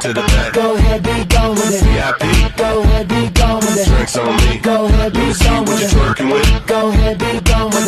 to the back. Go ahead, be gone with it. VIP. Go ahead, be gone with it. Drinks on me. Go ahead, be gone with it. gone what with you it. twerking with. Go ahead, be gone with it.